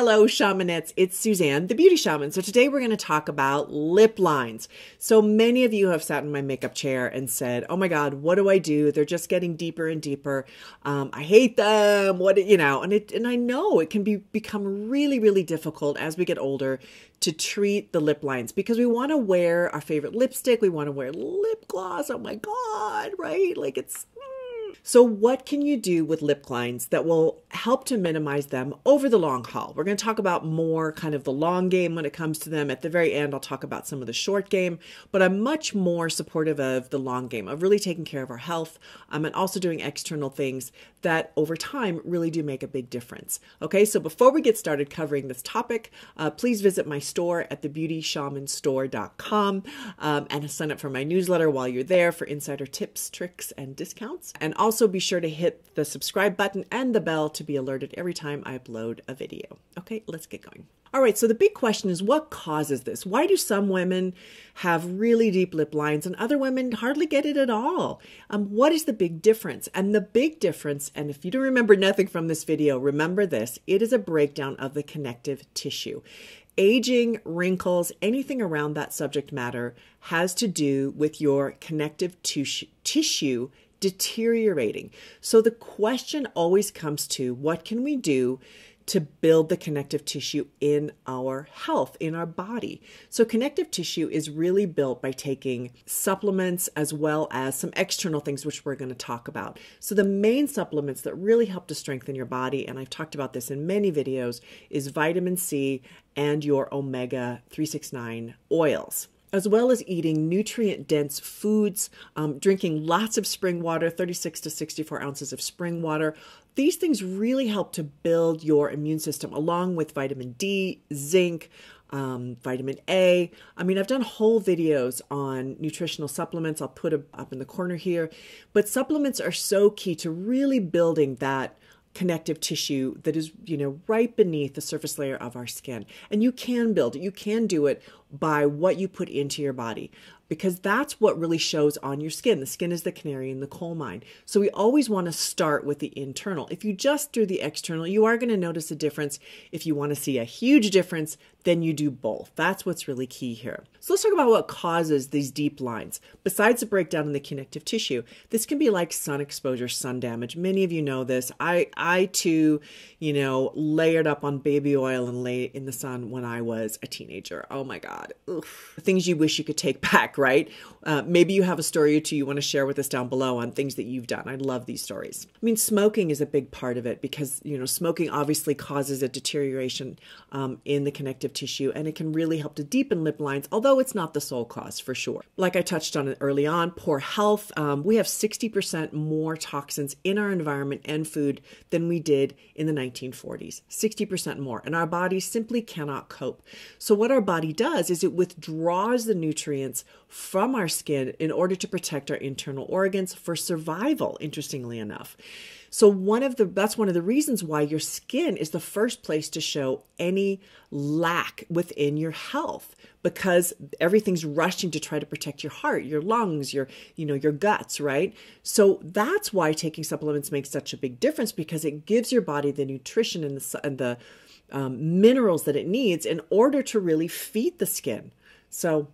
Hello, shamanettes. It's Suzanne, the beauty shaman. So today we're going to talk about lip lines. So many of you have sat in my makeup chair and said, "Oh my God, what do I do? They're just getting deeper and deeper. Um, I hate them. What you know?" And it and I know it can be become really, really difficult as we get older to treat the lip lines because we want to wear our favorite lipstick. We want to wear lip gloss. Oh my God, right? Like it's so, what can you do with lip lines that will help to minimize them over the long haul? We're going to talk about more kind of the long game when it comes to them. At the very end, I'll talk about some of the short game, but I'm much more supportive of the long game, of really taking care of our health um, and also doing external things that over time really do make a big difference. Okay, so before we get started covering this topic, uh, please visit my store at thebeautyshamanstore.com um, and sign up for my newsletter while you're there for insider tips, tricks, and discounts. And also be sure to hit the subscribe button and the bell to be alerted every time I upload a video. Okay, let's get going. All right, so the big question is what causes this? Why do some women have really deep lip lines and other women hardly get it at all? Um, what is the big difference? And the big difference, and if you don't remember nothing from this video, remember this it is a breakdown of the connective tissue. Aging, wrinkles, anything around that subject matter has to do with your connective tissue deteriorating. So the question always comes to what can we do to build the connective tissue in our health, in our body. So, connective tissue is really built by taking supplements as well as some external things, which we're going to talk about. So, the main supplements that really help to strengthen your body, and I've talked about this in many videos, is vitamin C and your omega 369 oils as well as eating nutrient dense foods, um, drinking lots of spring water, 36 to 64 ounces of spring water. These things really help to build your immune system, along with vitamin D, zinc, um, vitamin A. I mean, I've done whole videos on nutritional supplements. I'll put it up in the corner here. But supplements are so key to really building that connective tissue that is, you know, right beneath the surface layer of our skin. And you can build it. You can do it by what you put into your body because that's what really shows on your skin. The skin is the canary in the coal mine. So we always want to start with the internal. If you just do the external, you are going to notice a difference. If you want to see a huge difference, then you do both. That's what's really key here. So let's talk about what causes these deep lines. Besides the breakdown in the connective tissue, this can be like sun exposure, sun damage. Many of you know this. I I too, you know, layered up on baby oil and lay in the sun when I was a teenager. Oh my god. Oof. Things you wish you could take back right? Uh, maybe you have a story or two you want to share with us down below on things that you've done. I love these stories. I mean, smoking is a big part of it because, you know, smoking obviously causes a deterioration um, in the connective tissue and it can really help to deepen lip lines, although it's not the sole cause for sure. Like I touched on it early on, poor health. Um, we have 60% more toxins in our environment and food than we did in the 1940s. 60% more. And our bodies simply cannot cope. So, what our body does is it withdraws the nutrients from our skin in order to protect our internal organs for survival, interestingly enough. So one of the that's one of the reasons why your skin is the first place to show any lack within your health because everything's rushing to try to protect your heart, your lungs, your you know, your guts, right? So that's why taking supplements makes such a big difference because it gives your body the nutrition and the and the um, minerals that it needs in order to really feed the skin. So,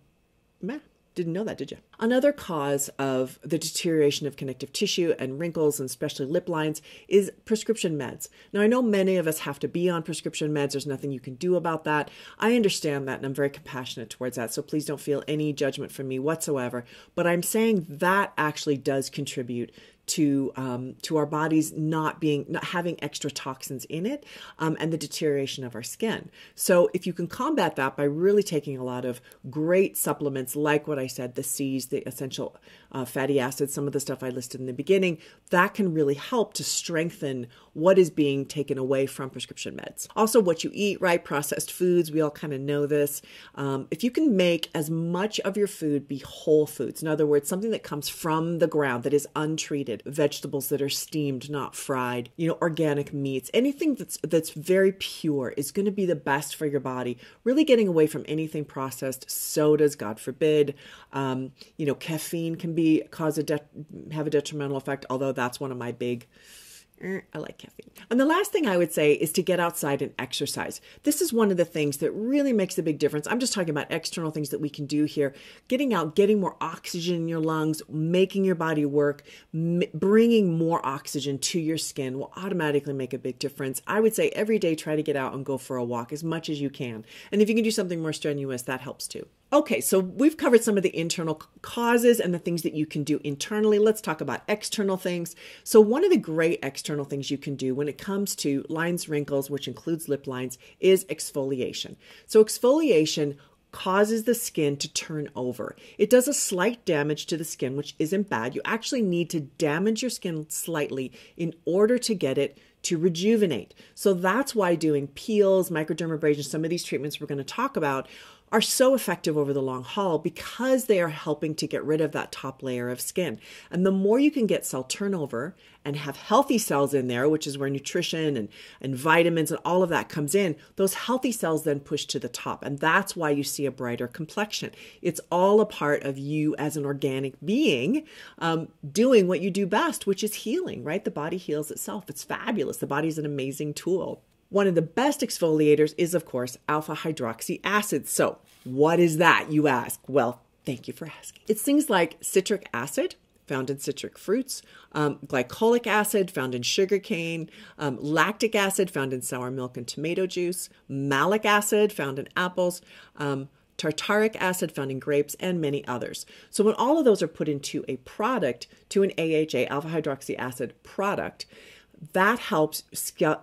meh. Didn't know that, did you? Another cause of the deterioration of connective tissue and wrinkles, and especially lip lines, is prescription meds. Now, I know many of us have to be on prescription meds. There's nothing you can do about that. I understand that, and I'm very compassionate towards that. So please don't feel any judgment from me whatsoever. But I'm saying that actually does contribute to um, to our bodies not being not having extra toxins in it um, and the deterioration of our skin. So if you can combat that by really taking a lot of great supplements like what I said, the C's, the essential uh, fatty acids, some of the stuff I listed in the beginning, that can really help to strengthen what is being taken away from prescription meds. Also, what you eat, right? Processed foods, we all kind of know this. Um, if you can make as much of your food be whole foods, in other words, something that comes from the ground that is untreated, vegetables that are steamed, not fried, you know, organic meats, anything that's that's very pure is going to be the best for your body. Really getting away from anything processed, sodas, God forbid. Um, you know, caffeine can be cause a de- have a detrimental effect, although that's one of my big Eh, I like caffeine. And the last thing I would say is to get outside and exercise. This is one of the things that really makes a big difference. I'm just talking about external things that we can do here. Getting out, getting more oxygen in your lungs, making your body work, m- bringing more oxygen to your skin will automatically make a big difference. I would say every day try to get out and go for a walk as much as you can. And if you can do something more strenuous, that helps too. Okay, so we've covered some of the internal causes and the things that you can do internally. Let's talk about external things. So, one of the great external things you can do when it comes to lines, wrinkles, which includes lip lines, is exfoliation. So, exfoliation causes the skin to turn over. It does a slight damage to the skin, which isn't bad. You actually need to damage your skin slightly in order to get it to rejuvenate. So that's why doing peels, microdermabrasion, some of these treatments we're going to talk about are so effective over the long haul because they are helping to get rid of that top layer of skin. And the more you can get cell turnover and have healthy cells in there, which is where nutrition and, and vitamins and all of that comes in, those healthy cells then push to the top. And that's why you see a brighter complexion. It's all a part of you as an organic being um, doing what you do best, which is healing, right? The body heals itself. It's fabulous. The body's an amazing tool. One of the best exfoliators is, of course, alpha hydroxy acid. So, what is that, you ask? Well, thank you for asking. It's things like citric acid, found in citric fruits, um, glycolic acid found in sugarcane, um, lactic acid found in sour milk and tomato juice, malic acid found in apples, um, tartaric acid found in grapes, and many others. So when all of those are put into a product, to an AHA, alpha hydroxy acid product, that helps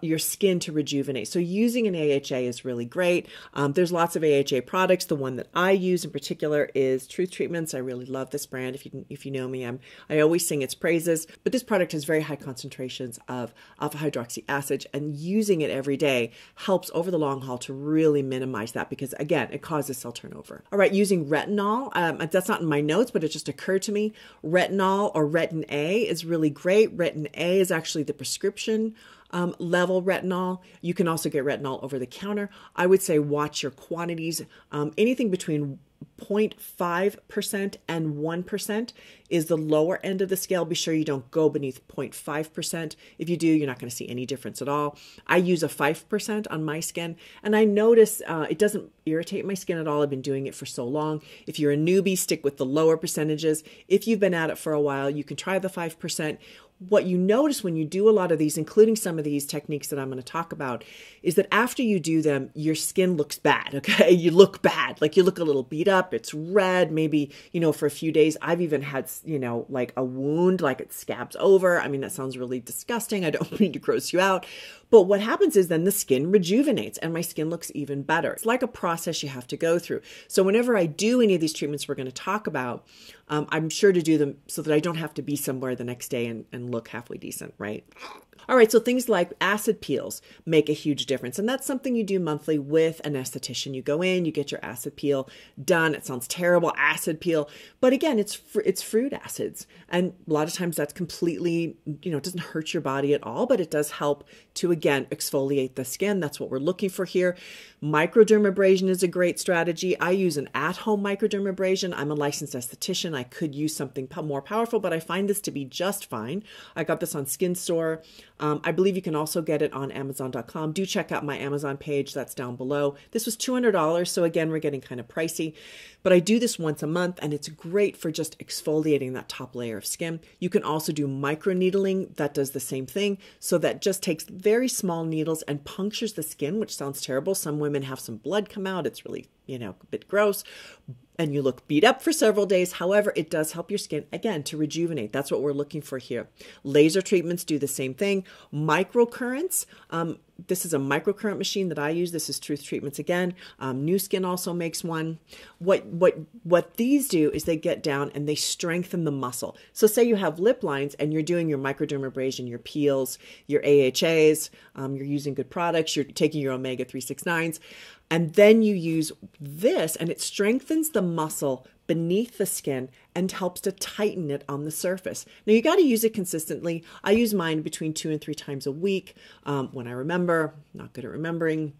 your skin to rejuvenate. So using an AHA is really great. Um, there's lots of AHA products. The one that I use in particular is Truth Treatments. I really love this brand. If you if you know me, I'm I always sing its praises. But this product has very high concentrations of alpha hydroxy acid, and using it every day helps over the long haul to really minimize that because again, it causes cell turnover. All right, using retinol. Um, that's not in my notes, but it just occurred to me. Retinol or Retin A is really great. Retin A is actually the prescription prescription um, level retinol. You can also get retinol over the counter. I would say watch your quantities. Um, anything between 0.5% and 1% is the lower end of the scale. Be sure you don't go beneath 0.5%. If you do, you're not going to see any difference at all. I use a 5% on my skin, and I notice uh, it doesn't irritate my skin at all. I've been doing it for so long. If you're a newbie, stick with the lower percentages. If you've been at it for a while, you can try the 5% what you notice when you do a lot of these, including some of these techniques that I'm going to talk about, is that after you do them, your skin looks bad. Okay. You look bad. Like you look a little beat up. It's red. Maybe, you know, for a few days, I've even had, you know, like a wound, like it scabs over. I mean, that sounds really disgusting. I don't mean to gross you out. But what happens is then the skin rejuvenates and my skin looks even better. It's like a process you have to go through. So whenever I do any of these treatments we're going to talk about, um, I'm sure to do them so that I don't have to be somewhere the next day and, and look halfway decent, right? All right, so things like acid peels make a huge difference. And that's something you do monthly with an esthetician. You go in, you get your acid peel done. It sounds terrible, acid peel. But again, it's fr- it's fruit acids. And a lot of times that's completely, you know, it doesn't hurt your body at all, but it does help to again exfoliate the skin. That's what we're looking for here. Microdermabrasion is a great strategy. I use an at-home microdermabrasion. I'm a licensed esthetician. I could use something more powerful, but I find this to be just fine. I got this on Skin Store. Um, I believe you can also get it on Amazon.com. Do check out my Amazon page, that's down below. This was $200, so again, we're getting kind of pricey. But I do this once a month, and it's great for just exfoliating that top layer of skin. You can also do microneedling, that does the same thing. So that just takes very small needles and punctures the skin, which sounds terrible. Some women have some blood come out, it's really, you know, a bit gross and you look beat up for several days. However, it does help your skin again to rejuvenate. That's what we're looking for here. Laser treatments do the same thing. Microcurrents. Um, this is a microcurrent machine that I use. This is Truth Treatments again. Um, Nu Skin also makes one. What what what these do is they get down and they strengthen the muscle. So say you have lip lines and you're doing your microdermabrasion, your peels, your AHAs, um, you're using good products, you're taking your omega 369s. And then you use this and it strengthens the muscle beneath the skin and helps to tighten it on the surface. Now you got to use it consistently. I use mine between two and three times a week um, when I remember, not good at remembering.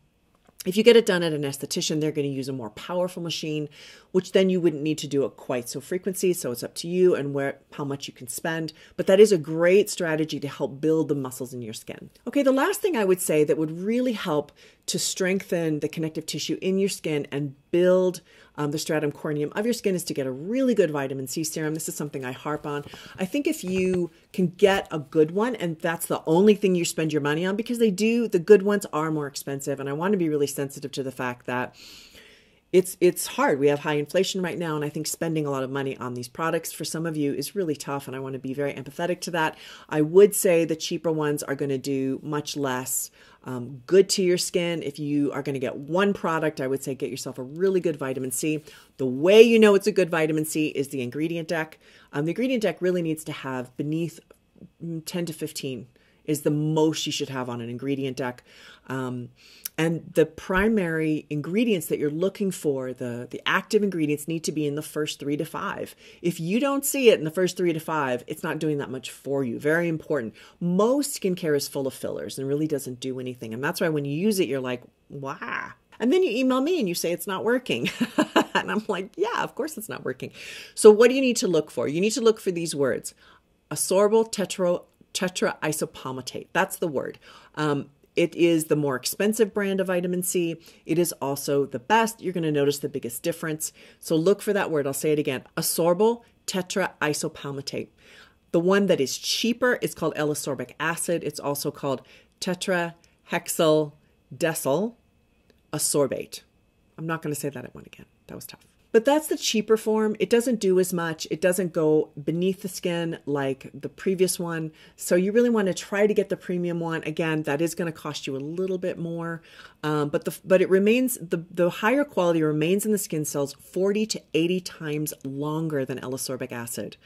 If you get it done at an esthetician, they're going to use a more powerful machine, which then you wouldn't need to do it quite so frequency. So it's up to you and where how much you can spend. But that is a great strategy to help build the muscles in your skin. Okay, the last thing I would say that would really help to strengthen the connective tissue in your skin and build um, the stratum corneum of your skin is to get a really good vitamin C serum. This is something I harp on. I think if you can get a good one, and that's the only thing you spend your money on, because they do, the good ones are more expensive. And I want to be really sensitive to the fact that it's it's hard. We have high inflation right now, and I think spending a lot of money on these products for some of you is really tough. And I want to be very empathetic to that. I would say the cheaper ones are going to do much less um, good to your skin. If you are going to get one product, I would say get yourself a really good vitamin C. The way you know it's a good vitamin C is the ingredient deck. Um, the ingredient deck really needs to have beneath 10 to 15 is the most you should have on an ingredient deck. Um, and the primary ingredients that you're looking for, the, the active ingredients, need to be in the first three to five. If you don't see it in the first three to five, it's not doing that much for you. Very important. Most skincare is full of fillers and really doesn't do anything. And that's why when you use it, you're like, wow. And then you email me and you say it's not working. and I'm like, yeah, of course it's not working. So what do you need to look for? You need to look for these words ascorbyl tetraisopalmitate. That's the word. Um, it is the more expensive brand of vitamin C. It is also the best. You're going to notice the biggest difference. So look for that word. I'll say it again ascorbyl tetraisopalmitate. The one that is cheaper is called L-ascorbic acid. It's also called tetrahexyl decyl ascorbate. I'm not going to say that one again. That was tough. But that's the cheaper form. It doesn't do as much. It doesn't go beneath the skin like the previous one. So you really want to try to get the premium one. Again, that is going to cost you a little bit more, um, but the but it remains the the higher quality remains in the skin cells 40 to 80 times longer than L-ascorbic acid.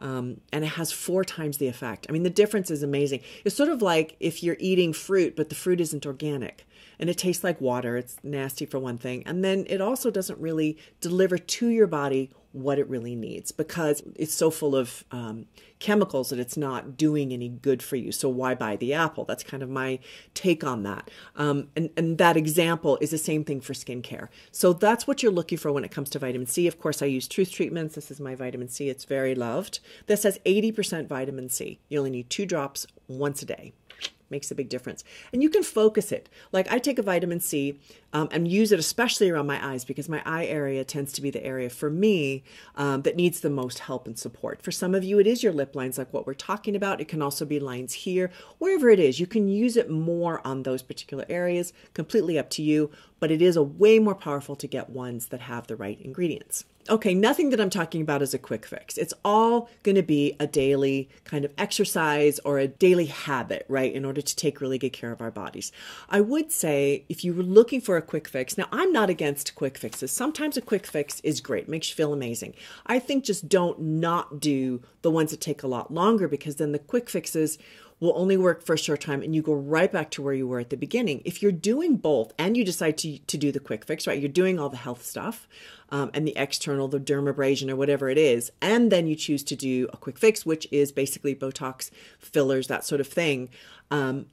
Um, and it has four times the effect. I mean, the difference is amazing. It's sort of like if you're eating fruit, but the fruit isn't organic and it tastes like water. It's nasty for one thing. And then it also doesn't really deliver to your body what it really needs because it's so full of um, chemicals that it's not doing any good for you. So why buy the apple? That's kind of my take on that. Um, and, and that example is the same thing for skincare. So that's what you're looking for when it comes to vitamin C. Of course, I use Truth Treatments. This is my vitamin C. It's very loved. This has 80% vitamin C. You only need two drops once a day makes a big difference. And you can focus it. Like I take a vitamin C um, and use it especially around my eyes because my eye area tends to be the area for me um, that needs the most help and support. For some of you, it is your lip lines, like what we're talking about. It can also be lines here, wherever it is. You can use it more on those particular areas, completely up to you, but it is a way more powerful to get ones that have the right ingredients okay, nothing that I'm talking about is a quick fix. It's all going to be a daily kind of exercise or a daily habit, right, in order to take really good care of our bodies. I would say if you were looking for a quick fix, now I'm not against quick fixes. Sometimes a quick fix is great, makes you feel amazing. I think just don't not do the ones that take a lot longer because then the quick fixes will only work for a short time and you go right back to where you were at the beginning. If you're doing both and you decide to, to do the quick fix, right, you're doing all the health stuff um, and the external, the dermabrasion or whatever it is, and then you choose to do a quick fix, which is basically Botox, fillers, that sort of thing. Um,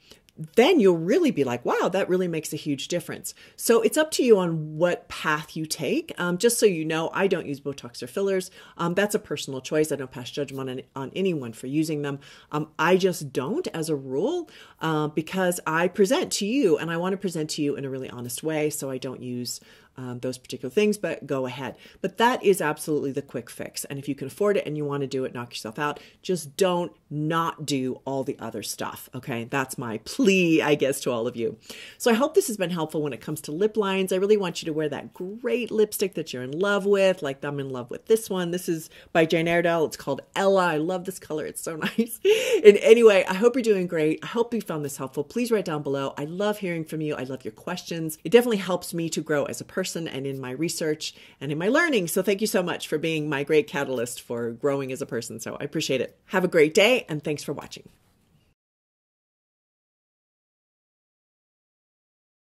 then you'll really be like, wow, that really makes a huge difference. So it's up to you on what path you take. Um, just so you know, I don't use Botox or fillers. Um, that's a personal choice. I don't pass judgment on, on anyone for using them. Um, I just don't as a rule uh, because I present to you and I want to present to you in a really honest way. So I don't use um, those particular things, but go ahead. But that is absolutely the quick fix. And if you can afford it and you want to do it, knock yourself out. Just don't not do all the other stuff. Okay. That's my plea, I guess, to all of you. So I hope this has been helpful when it comes to lip lines. I really want you to wear that great lipstick that you're in love with. Like I'm in love with this one. This is by Jane Iredale. It's called Ella. I love this color. It's so nice. and anyway, I hope you're doing great. I hope you found this helpful. Please write down below. I love hearing from you. I love your questions. It definitely helps me to grow as a person person and in my research and in my learning. So thank you so much for being my great catalyst for growing as a person. So I appreciate it. Have a great day and thanks for watching.